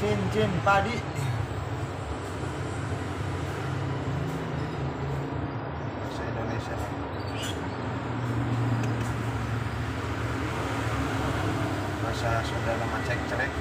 cincin padi. Bahasa Indonesia. Bahasa Sunda nama cek cerek